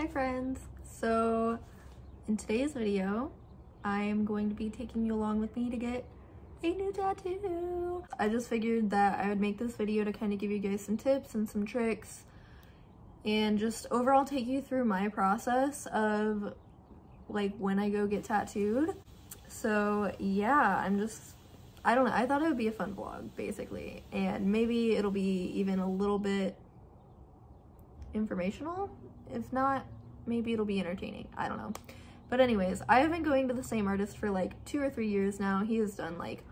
Hi friends! So in today's video, I am going to be taking you along with me to get a new tattoo. I just figured that I would make this video to kind of give you guys some tips and some tricks and just overall take you through my process of like when I go get tattooed. So yeah, I'm just, I don't know, I thought it would be a fun vlog basically and maybe it'll be even a little bit informational. If not, maybe it'll be entertaining. I don't know. But anyways, I have been going to the same artist for like two or three years now. He has done like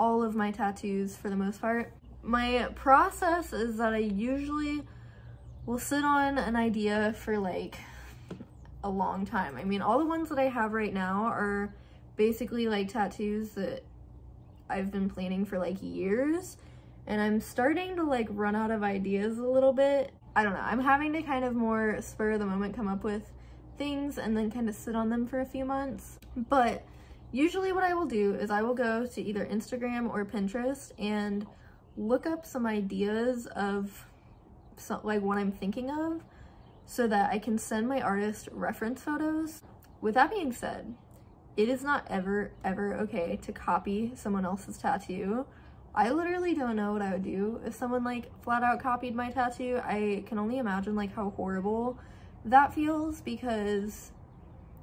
all of my tattoos for the most part. My process is that I usually will sit on an idea for like a long time. I mean, all the ones that I have right now are basically like tattoos that I've been planning for like years and I'm starting to like run out of ideas a little bit. I don't know, I'm having to kind of more spur of the moment come up with things and then kind of sit on them for a few months. But usually what I will do is I will go to either Instagram or Pinterest and look up some ideas of some, like what I'm thinking of so that I can send my artist reference photos. With that being said, it is not ever, ever okay to copy someone else's tattoo. I literally don't know what I would do if someone like flat out copied my tattoo. I can only imagine like how horrible that feels because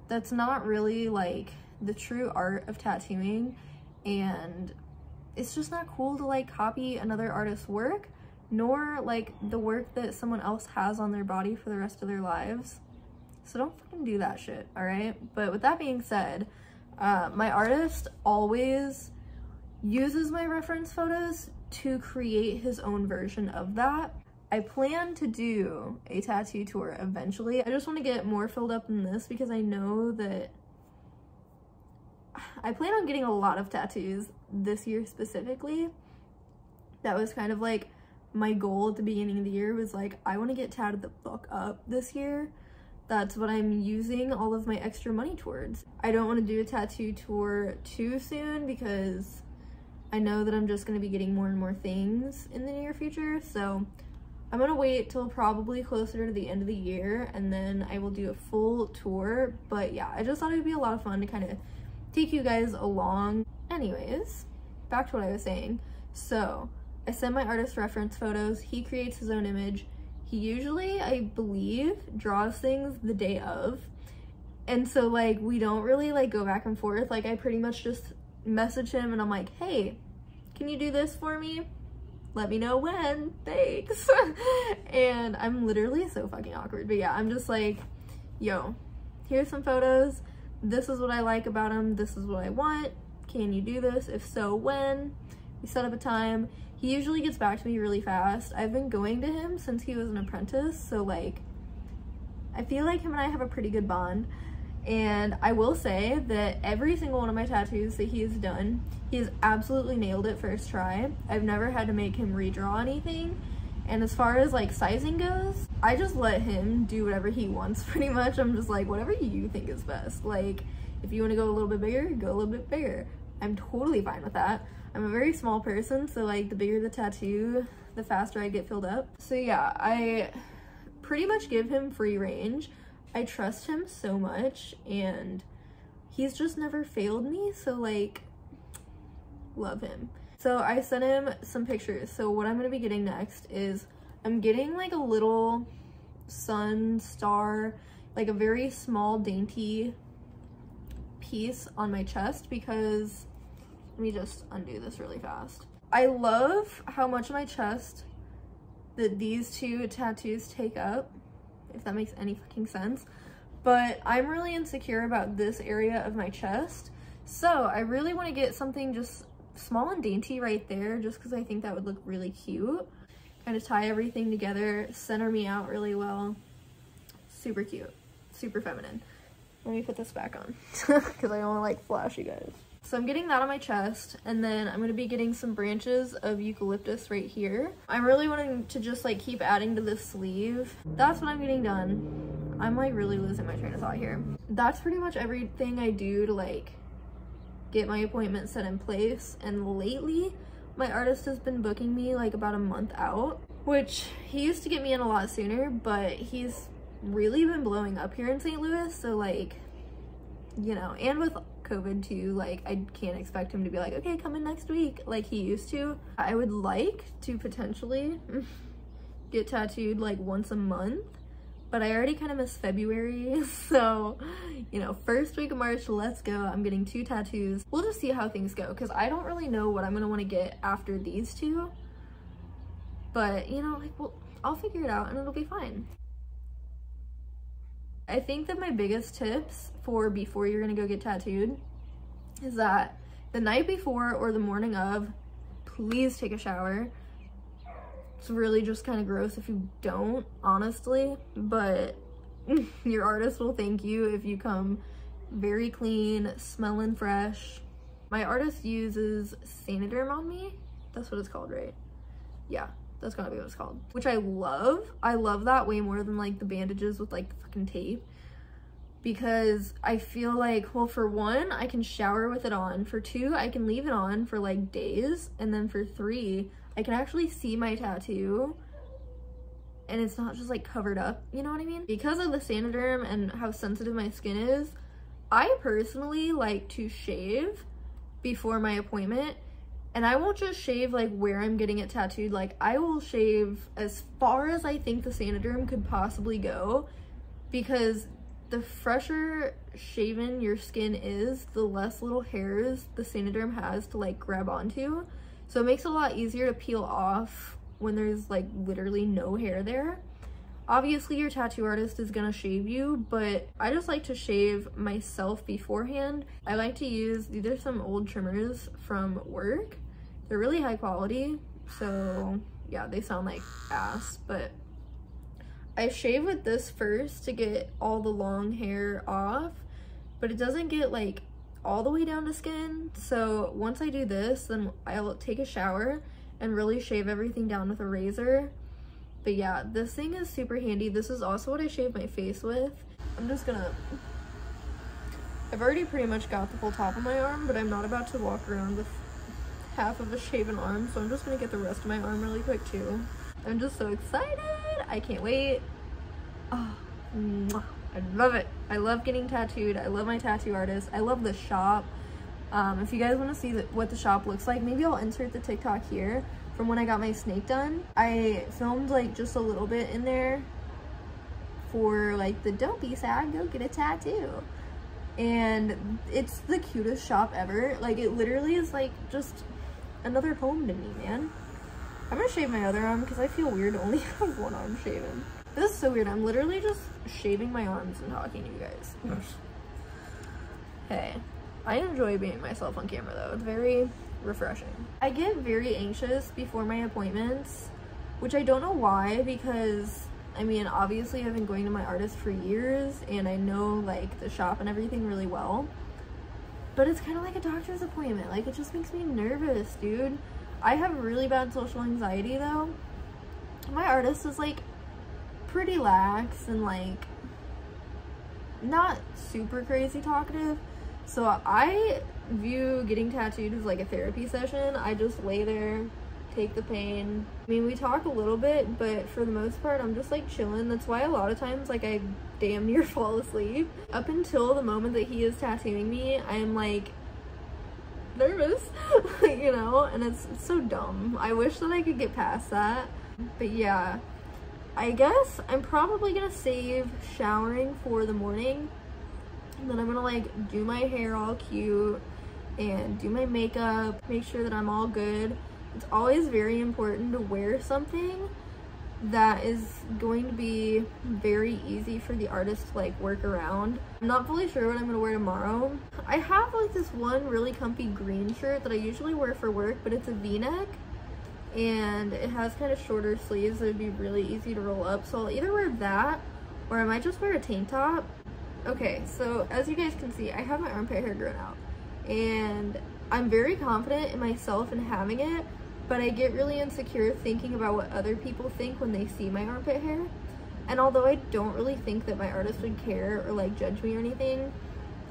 that's not really like the true art of tattooing and it's just not cool to like copy another artist's work nor like the work that someone else has on their body for the rest of their lives. So don't fucking do that shit, all right? But with that being said, uh, my artist always uses my reference photos to create his own version of that. I plan to do a tattoo tour eventually. I just want to get more filled up in this because I know that I plan on getting a lot of tattoos this year specifically. That was kind of like my goal at the beginning of the year was like, I want to get tatted the fuck up this year. That's what I'm using all of my extra money towards. I don't want to do a tattoo tour too soon because I know that I'm just going to be getting more and more things in the near future. So I'm gonna wait till probably closer to the end of the year and then I will do a full tour. But yeah, I just thought it would be a lot of fun to kind of take you guys along. Anyways, back to what I was saying. So I send my artist reference photos. He creates his own image. He usually, I believe, draws things the day of. And so like we don't really like go back and forth. Like I pretty much just message him and I'm like, hey, can you do this for me? let me know when, thanks. and I'm literally so fucking awkward. But yeah, I'm just like, yo, here's some photos. This is what I like about them. This is what I want. Can you do this? If so, when? We set up a time. He usually gets back to me really fast. I've been going to him since he was an apprentice. So like, I feel like him and I have a pretty good bond. And I will say that every single one of my tattoos that he has done, he has absolutely nailed it first try. I've never had to make him redraw anything. And as far as like sizing goes, I just let him do whatever he wants pretty much. I'm just like, whatever you think is best. Like, if you want to go a little bit bigger, go a little bit bigger. I'm totally fine with that. I'm a very small person, so like the bigger the tattoo, the faster I get filled up. So yeah, I pretty much give him free range. I trust him so much and he's just never failed me. So like, love him. So I sent him some pictures. So what I'm going to be getting next is I'm getting like a little sun star, like a very small dainty piece on my chest because let me just undo this really fast. I love how much of my chest that these two tattoos take up if that makes any fucking sense. But I'm really insecure about this area of my chest. So I really want to get something just small and dainty right there just because I think that would look really cute. Kind of tie everything together, center me out really well. Super cute, super feminine. Let me put this back on because I don't want to like flash you guys. So I'm getting that on my chest and then I'm to be getting some branches of eucalyptus right here. I'm really wanting to just like keep adding to this sleeve. That's what I'm getting done. I'm like really losing my train of thought here. That's pretty much everything I do to like get my appointment set in place and lately my artist has been booking me like about a month out which he used to get me in a lot sooner but he's really been blowing up here in St. Louis. So like, you know, and with COVID too, like I can't expect him to be like, okay, come in next week like he used to. I would like to potentially get tattooed like once a month, but I already kind of miss February. So, you know, first week of March, let's go. I'm getting two tattoos. We'll just see how things go because I don't really know what I'm gonna want to get after these two. But, you know, like, well, I'll figure it out and it'll be fine. I think that my biggest tips for before you're gonna go get tattooed is that the night before or the morning of, please take a shower. It's really just kind of gross if you don't, honestly, but your artist will thank you if you come very clean, smelling fresh. My artist uses Saniderm on me. That's what it's called, right? Yeah, that's gotta be what it's called. Which I love. I love that way more than like the bandages with like fucking tape. Because I feel like, well, for one, I can shower with it on. For two, I can leave it on for like days. And then for three, I can actually see my tattoo and it's not just like covered up, you know what I mean? Because of the Saniderm and how sensitive my skin is, I personally like to shave before my appointment and I won't just shave like where I'm getting it tattooed. Like I will shave as far as I think the Saniderm could possibly go because the fresher shaven your skin is, the less little hairs the Saniderm has to like grab onto. So it makes it a lot easier to peel off when there's like literally no hair there. Obviously your tattoo artist is gonna shave you, but I just like to shave myself beforehand. I like to use, these are some old trimmers from work. They're really high quality, so yeah, they sound like ass, but I shave with this first to get all the long hair off, but it doesn't get like all the way down to skin. So once I do this, then I'll take a shower and really shave everything down with a razor. But yeah, this thing is super handy. This is also what I shave my face with. I'm just gonna... I've already pretty much got the full top of my arm, but I'm not about to walk around with half of a shaven arm, so I'm just gonna get the rest of my arm really quick too. I'm just so excited. I can't wait. Oh, I love it. I love getting tattooed. I love my tattoo artist. I love the shop. Um, if you guys want to see the, what the shop looks like, maybe I'll insert the TikTok here from when I got my snake done. I filmed like just a little bit in there for like the don't be sad, go get a tattoo. And it's the cutest shop ever. Like it literally is like just another home to me, man. I'm gonna shave my other arm because I feel weird to only have one arm shaven. This is so weird. I'm literally just shaving my arms and talking to you guys. hey. I enjoy being myself on camera though. It's very refreshing. I get very anxious before my appointments, which I don't know why because I mean, obviously I've been going to my artist for years and I know like the shop and everything really well. But it's kind of like a doctor's appointment. Like it just makes me nervous, dude. I have really bad social anxiety though. My artist is like pretty lax and like not super crazy talkative so I view getting tattooed as like a therapy session. I just lay there, take the pain. I mean, we talk a little bit, but for the most part, I'm just like chilling. That's why a lot of times, like, I damn near fall asleep. Up until the moment that he is tattooing me, I'm like nervous, you know, and it's, it's so dumb. I wish that I could get past that. But yeah, I guess I'm probably gonna save showering for the morning and then I'm gonna like do my hair all cute and do my makeup, make sure that I'm all good. It's always very important to wear something that is going to be very easy for the artist to like work around. I'm not fully sure what I'm gonna wear tomorrow. I have like this one really comfy green shirt that I usually wear for work, but it's a v-neck and it has kind of shorter sleeves so it'd be really easy to roll up. So I'll either wear that or I might just wear a tank top Okay, so as you guys can see, I have my armpit hair grown out and I'm very confident in myself and having it, but I get really insecure thinking about what other people think when they see my armpit hair. And although I don't really think that my artist would care or like judge me or anything,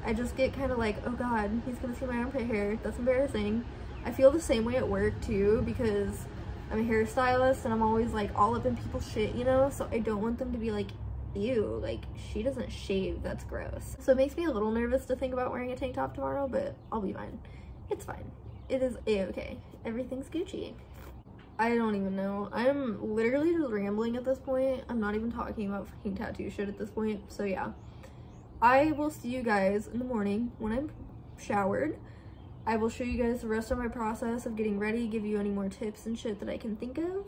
I just get kind of like, oh god, he's gonna see my armpit hair. That's embarrassing. I feel the same way at work too because I'm a hairstylist and I'm always like all up in people's shit, you know? So I don't want them to be like ew, like she doesn't shave, that's gross. So it makes me a little nervous to think about wearing a tank top tomorrow, but I'll be fine. It's fine. It is eh, a-okay. Everything's Gucci. I don't even know. I'm literally just rambling at this point. I'm not even talking about fucking tattoo shit at this point. So yeah. I will see you guys in the morning when I'm showered. I will show you guys the rest of my process of getting ready, give you any more tips and shit that I can think of.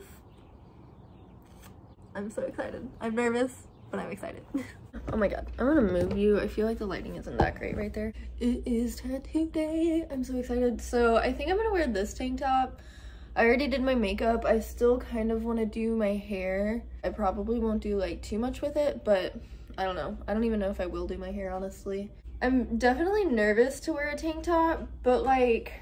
I'm so excited. I'm nervous, but I'm excited. oh my god, I'm gonna move you. I feel like the lighting isn't that great right there. It is tattoo day. I'm so excited. So I think I'm gonna wear this tank top. I already did my makeup. I still kind of want to do my hair. I probably won't do like too much with it, but I don't know. I don't even know if I will do my hair, honestly. I'm definitely nervous to wear a tank top, but like,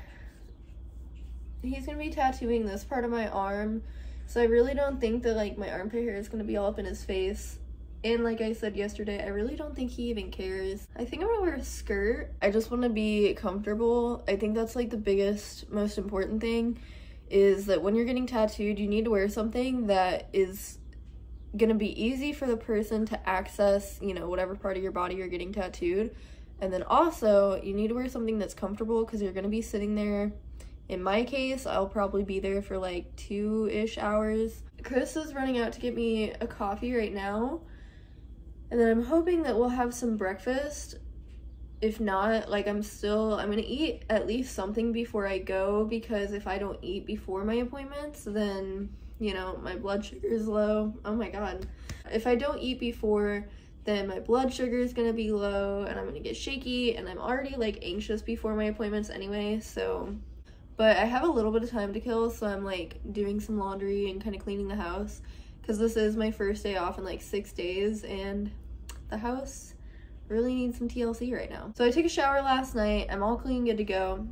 he's gonna be tattooing this part of my arm, so I really don't think that like my armpit hair is gonna be all up in his face. And like I said yesterday, I really don't think he even cares. I think I'm gonna wear a skirt. I just wanna be comfortable. I think that's like the biggest, most important thing is that when you're getting tattooed, you need to wear something that is gonna be easy for the person to access, you know, whatever part of your body you're getting tattooed. And then also, you need to wear something that's comfortable because you're gonna be sitting there. In my case, I'll probably be there for like two ish hours. Chris is running out to get me a coffee right now. And then I'm hoping that we'll have some breakfast. If not like i'm still i'm gonna eat at least something before i go because if i don't eat before my appointments then you know my blood sugar is low. Oh my god. If i don't eat before then my blood sugar is gonna be low and i'm gonna get shaky and i'm already like anxious before my appointments anyway so. But i have a little bit of time to kill so i'm like doing some laundry and kind of cleaning the house because this is my first day off in like six days and the house really need some TLC right now. So I took a shower last night. I'm all clean, good to go.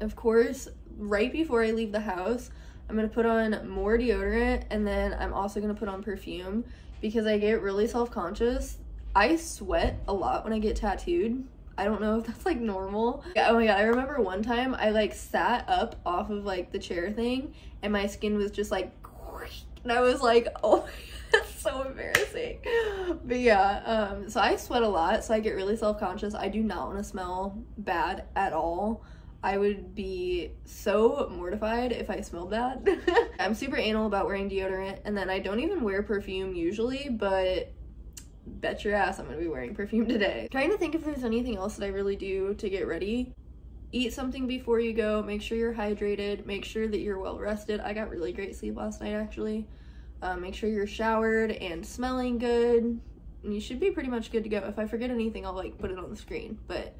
Of course, right before I leave the house, I'm gonna put on more deodorant and then I'm also gonna put on perfume because I get really self-conscious. I sweat a lot when I get tattooed. I don't know if that's like normal. Oh my god, I remember one time I like sat up off of like the chair thing and my skin was just like and I was like, oh that's so embarrassing. But yeah, um, so I sweat a lot, so I get really self-conscious. I do not want to smell bad at all. I would be so mortified if I smelled bad. I'm super anal about wearing deodorant, and then I don't even wear perfume usually, but bet your ass I'm gonna be wearing perfume today. Trying to think if there's anything else that I really do to get ready. Eat something before you go, make sure you're hydrated, make sure that you're well rested. I got really great sleep last night actually. Um, make sure you're showered and smelling good. You should be pretty much good to go. If I forget anything, I'll like put it on the screen. But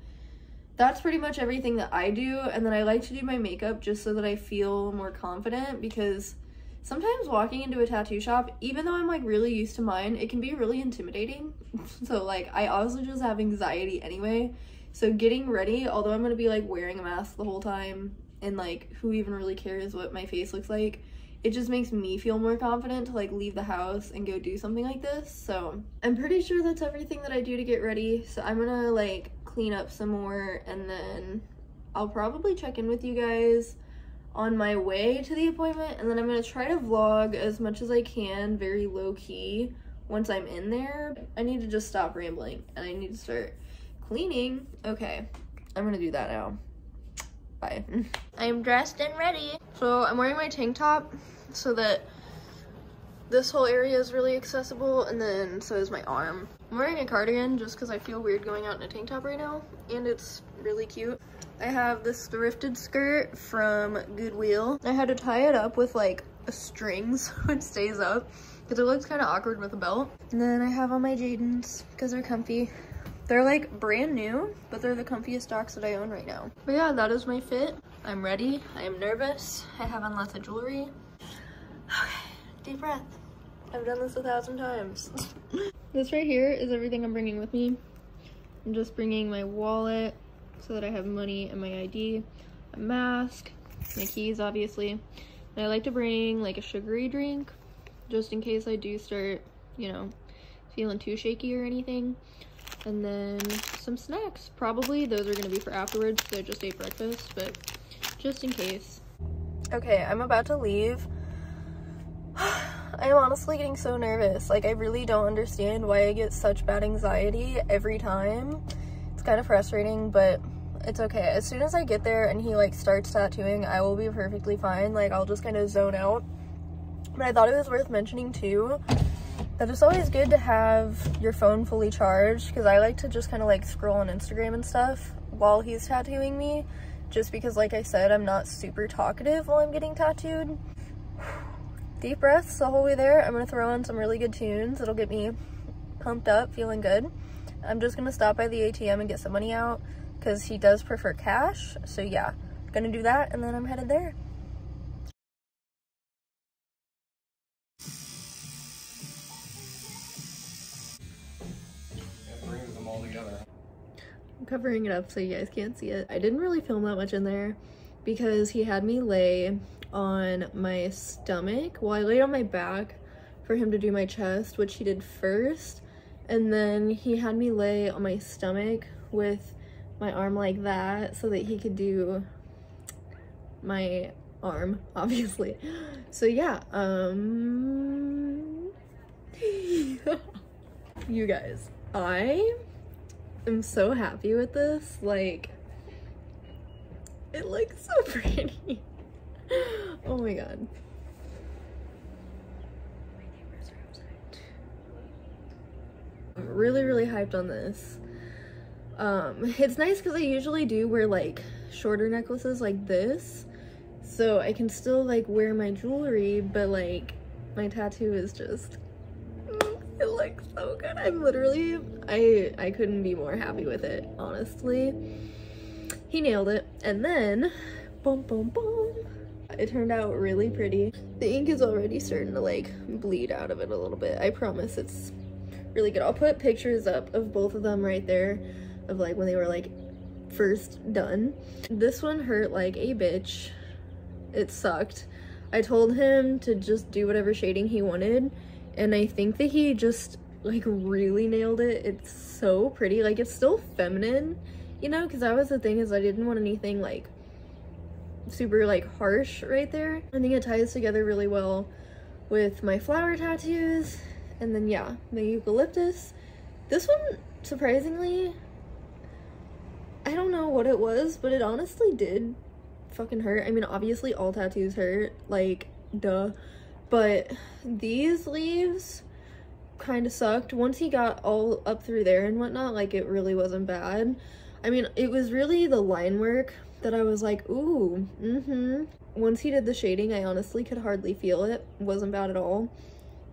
that's pretty much everything that I do. And then I like to do my makeup just so that I feel more confident because sometimes walking into a tattoo shop, even though I'm like really used to mine, it can be really intimidating. so like I also just have anxiety anyway. So getting ready, although I'm gonna be like wearing a mask the whole time and like who even really cares what my face looks like, it just makes me feel more confident to like leave the house and go do something like this. So I'm pretty sure that's everything that I do to get ready. So I'm gonna like clean up some more and then I'll probably check in with you guys on my way to the appointment and then I'm gonna try to vlog as much as I can, very low key, once I'm in there. I need to just stop rambling and I need to start cleaning. Okay, I'm gonna do that now. Bye. I'm dressed and ready. So I'm wearing my tank top so that this whole area is really accessible and then so is my arm. I'm wearing a cardigan just because I feel weird going out in a tank top right now and it's really cute. I have this thrifted skirt from Goodwill. I had to tie it up with like a string so it stays up because it looks kind of awkward with a belt. And then I have on my Jadens because they're comfy. They're like brand new, but they're the comfiest socks that I own right now. But yeah, that is my fit. I'm ready. I am nervous. I have on lots of jewelry. Okay, deep breath. I've done this a thousand times. this right here is everything I'm bringing with me. I'm just bringing my wallet so that I have money and my ID, a mask, my keys obviously. And I like to bring like a sugary drink just in case I do start, you know, feeling too shaky or anything. And then some snacks. Probably those are gonna be for afterwards because I just ate breakfast, but just in case. Okay, I'm about to leave. I'm honestly getting so nervous. Like, I really don't understand why I get such bad anxiety every time. It's kind of frustrating, but it's okay. As soon as I get there and he, like, starts tattooing, I will be perfectly fine. Like, I'll just kind of zone out. But I thought it was worth mentioning, too, that it's always good to have your phone fully charged, because I like to just kind of, like, scroll on Instagram and stuff while he's tattooing me just because like I said I'm not super talkative while I'm getting tattooed deep breaths the whole way there. I'm gonna throw on some really good tunes. It'll get me pumped up, feeling good. I'm just gonna stop by the ATM and get some money out because he does prefer cash. So yeah, gonna do that and then I'm headed there. Covering it up so you guys can't see it. I didn't really film that much in there because he had me lay on my stomach. Well, I laid on my back for him to do my chest, which he did first. And then he had me lay on my stomach with my arm like that so that he could do my arm, obviously. So yeah, um... you guys, I am so happy with this. Like, it looks so pretty. oh my god. I'm really, really hyped on this. Um, it's nice because I usually do wear like shorter necklaces like this. So I can still like wear my jewelry, but like my tattoo is just, it looks so good. I'm literally, I, I couldn't be more happy with it, honestly. He nailed it. And then, boom, boom, boom it turned out really pretty. The ink is already starting to like bleed out of it a little bit. I promise it's really good. I'll put pictures up of both of them right there of like when they were like first done. This one hurt like a bitch. It sucked. I told him to just do whatever shading he wanted and I think that he just like really nailed it. It's so pretty. Like it's still feminine, you know, because that was the thing is I didn't want anything like super like harsh right there. I think it ties together really well with my flower tattoos. And then yeah, the eucalyptus. This one, surprisingly, I don't know what it was, but it honestly did fucking hurt. I mean, obviously all tattoos hurt, like, duh. But these leaves kind of sucked. Once he got all up through there and whatnot, like, it really wasn't bad. I mean, it was really the line work that I was like, ooh, mm-hmm. Once he did the shading, I honestly could hardly feel it. Wasn't bad at all.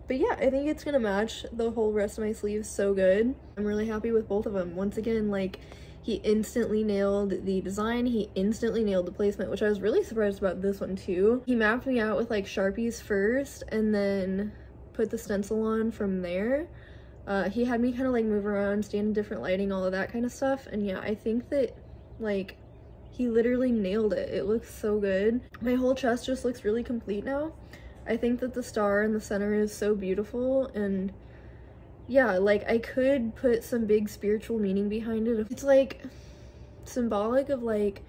But yeah, I think it's gonna match the whole rest of my sleeves so good. I'm really happy with both of them. Once again, like, he instantly nailed the design. He instantly nailed the placement, which I was really surprised about this one too. He mapped me out with like Sharpies first and then put the stencil on from there. Uh, he had me kind of like move around, stand in different lighting, all of that kind of stuff. And yeah, I think that like he literally nailed it. It looks so good. My whole chest just looks really complete now. I think that the star in the center is so beautiful and yeah, like I could put some big spiritual meaning behind it. It's like symbolic of like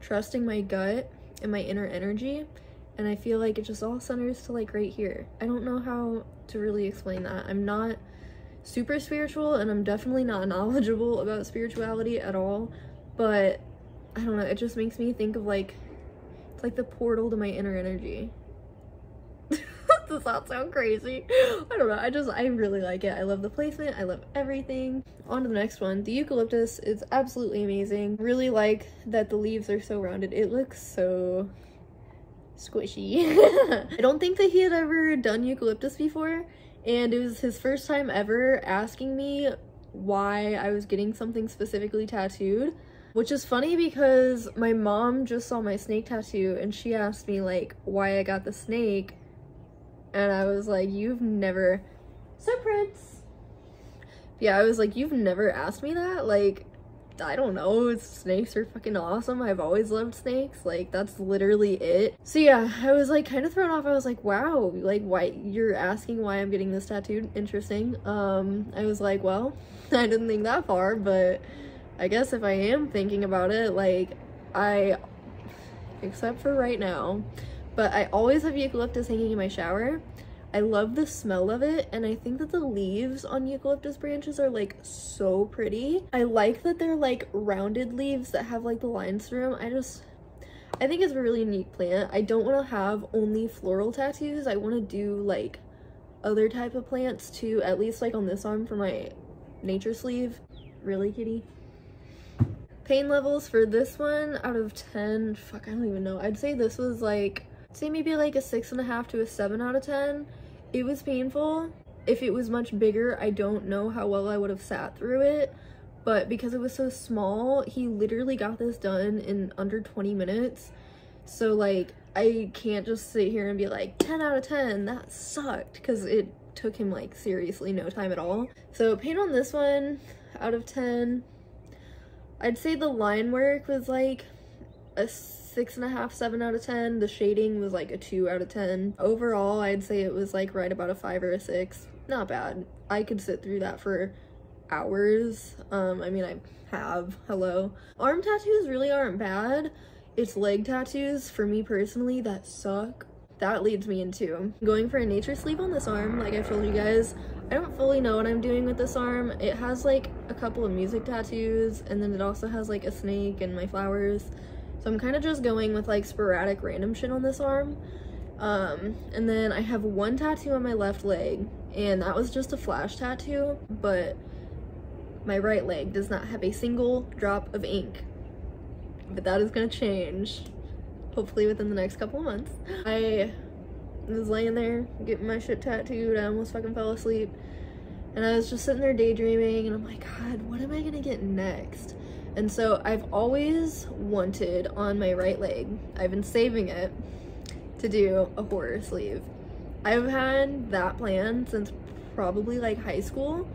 trusting my gut and my inner energy and I feel like it just all centers to like right here. I don't know how to really explain that. I'm not super spiritual and I'm definitely not knowledgeable about spirituality at all, but I don't know, it just makes me think of like, it's like the portal to my inner energy. Does that sound crazy? I don't know, I just, I really like it. I love the placement, I love everything. On to the next one. The eucalyptus is absolutely amazing. Really like that the leaves are so rounded. It looks so squishy. I don't think that he had ever done eucalyptus before and it was his first time ever asking me why I was getting something specifically tattooed. Which is funny because my mom just saw my snake tattoo and she asked me like why I got the snake and I was like, you've never, so Prince. Yeah, I was like, you've never asked me that? Like, I don't know, snakes are fucking awesome. I've always loved snakes. Like, that's literally it. So yeah, I was like kind of thrown off. I was like, wow, like why you're asking why I'm getting this tattooed? Interesting. Um, I was like, well, I didn't think that far, but I guess if I am thinking about it, like, I, except for right now, but I always have eucalyptus hanging in my shower. I love the smell of it and I think that the leaves on eucalyptus branches are like so pretty. I like that they're like rounded leaves that have like the lines through them. I just, I think it's a really unique plant. I don't want to have only floral tattoos. I want to do like other type of plants too, at least like on this arm for my nature sleeve. Really, kitty? Pain levels for this one out of 10, fuck, I don't even know. I'd say this was like, say maybe like a six and a half to a seven out of 10. It was painful. If it was much bigger, I don't know how well I would have sat through it. But because it was so small, he literally got this done in under 20 minutes. So like, I can't just sit here and be like 10 out of 10, that sucked. Because it took him like seriously no time at all. So paint on this one out of 10. I'd say the line work was like a six and a half, seven out of 10. The shading was like a two out of 10. Overall, I'd say it was like right about a five or a six. Not bad. I could sit through that for hours. Um, I mean, I have, hello. Arm tattoos really aren't bad. It's leg tattoos, for me personally, that suck. That leads me into going for a nature sleeve on this arm, like I told you guys. I don't fully know what I'm doing with this arm. It has like a couple of music tattoos and then it also has like a snake and my flowers. So I'm kind of just going with like sporadic random shit on this arm. Um, and then I have one tattoo on my left leg and that was just a flash tattoo, but my right leg does not have a single drop of ink. But that is gonna change hopefully within the next couple of months. I was laying there getting my shit tattooed. I almost fucking fell asleep. And I was just sitting there daydreaming and I'm like, God, what am I gonna get next? And so I've always wanted on my right leg, I've been saving it to do a horror sleeve. I've had that plan since probably like high school,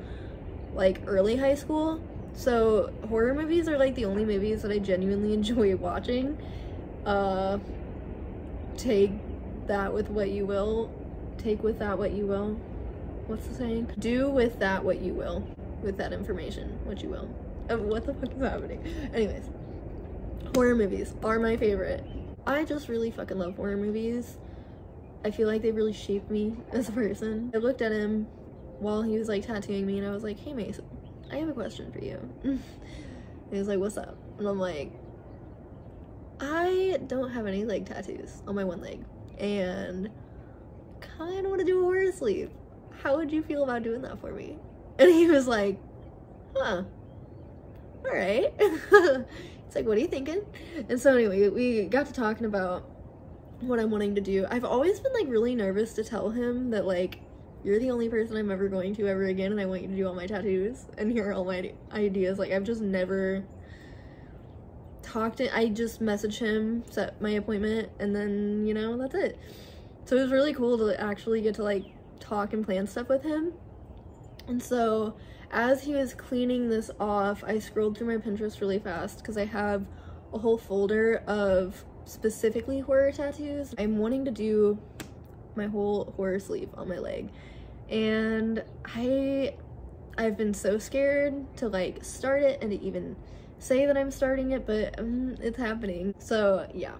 like early high school. So horror movies are like the only movies that I genuinely enjoy watching. Uh, take that with what you will. Take with that what you will. What's the saying? Do with that what you will. With that information, what you will. What the fuck is happening? Anyways, horror movies are my favorite. I just really fucking love horror movies. I feel like they really shaped me as a person. I looked at him while he was like tattooing me and I was like, hey Mason, I have a question for you. he was like, what's up? And I'm like, I don't have any leg tattoos on my one leg and kind of want to do a horror sleeve. How would you feel about doing that for me? And he was like, huh, all right. it's like, what are you thinking? And so anyway, we got to talking about what I'm wanting to do. I've always been like really nervous to tell him that like, you're the only person I'm ever going to ever again and I want you to do all my tattoos and hear all my ideas. Like I've just never talked to I just messaged him, set my appointment, and then, you know, that's it. So it was really cool to actually get to like talk and plan stuff with him. And so as he was cleaning this off, I scrolled through my Pinterest really fast because I have a whole folder of specifically horror tattoos. I'm wanting to do my whole horror sleeve on my leg. And I I've been so scared to like start it and to even say that I'm starting it, but um, it's happening. So yeah,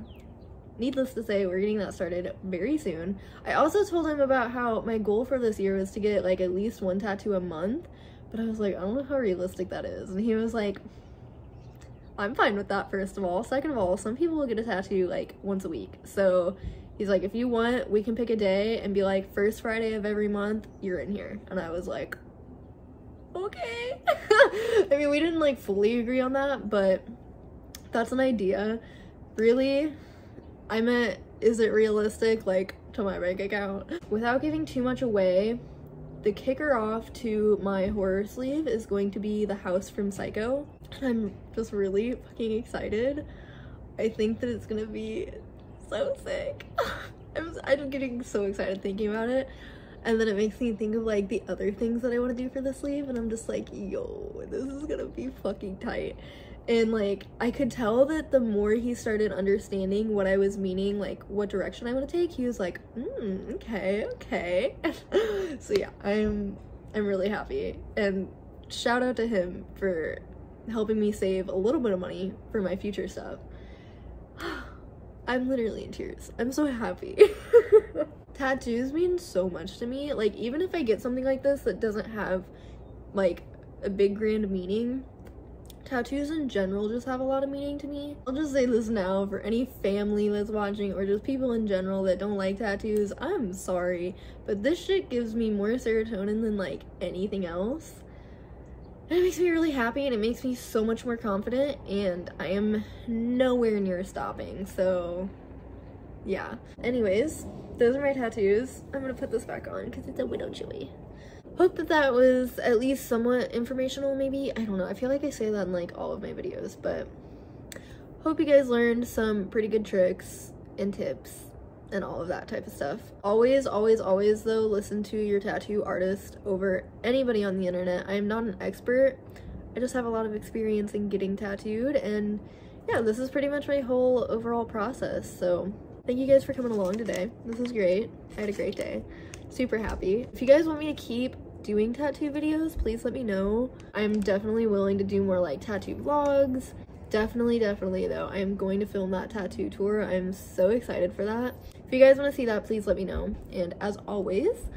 needless to say, we're getting that started very soon. I also told him about how my goal for this year was to get like at least one tattoo a month, but I was like, I don't know how realistic that is. And he was like, I'm fine with that, first of all. Second of all, some people will get a tattoo like once a week. So he's like, if you want, we can pick a day and be like, first Friday of every month, you're in here. And I was like, okay. I mean, we didn't like fully agree on that, but that's an idea. Really, I meant, is it realistic, like, to my bank account? Without giving too much away, the kicker off to my horror sleeve is going to be the house from Psycho. I'm just really fucking excited. I think that it's gonna be so sick. I'm, I'm getting so excited thinking about it and then it makes me think of like the other things that I want to do for the sleeve and I'm just like yo this is gonna be fucking tight and like I could tell that the more he started understanding what I was meaning like what direction I want to take he was like mm, okay okay. So yeah I'm I'm really happy. And shout out to him for helping me save a little bit of money for my future stuff. I'm literally in tears. I'm so happy. Tattoos mean so much to me. Like, even if I get something like this that doesn't have, like, a big grand meaning, tattoos in general just have a lot of meaning to me. I'll just say this now for any family that's watching or just people in general that don't like tattoos, I'm sorry, but this shit gives me more serotonin than, like, anything else. And it makes me really happy and it makes me so much more confident and I am nowhere near stopping, so yeah. Anyways, those are my tattoos. I'm gonna put this back on because it's a widow chewy. Hope that that was at least somewhat informational maybe. I don't know. I feel like I say that in like all of my videos, but hope you guys learned some pretty good tricks and tips and all of that type of stuff. Always, always, always though, listen to your tattoo artist over anybody on the internet. I am not an expert. I just have a lot of experience in getting tattooed and yeah, this is pretty much my whole overall process. So thank you guys for coming along today. This was great. I had a great day. Super happy. If you guys want me to keep doing tattoo videos, please let me know. I'm definitely willing to do more like tattoo vlogs. Definitely, definitely though. I am going to film that tattoo tour. I'm so excited for that. If you guys want to see that, please let me know. And as always,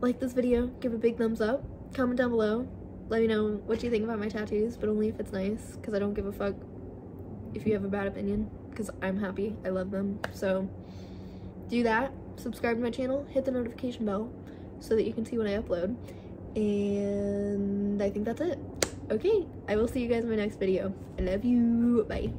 like this video, give a big thumbs up, comment down below, let me know what you think about my tattoos, but only if it's nice, because I don't give a fuck if you have a bad opinion, because I'm happy. I love them. So do that. Subscribe to my channel, hit the notification bell so that you can see when I upload. And I think that's it. Okay, I will see you guys in my next video. I love you. Bye.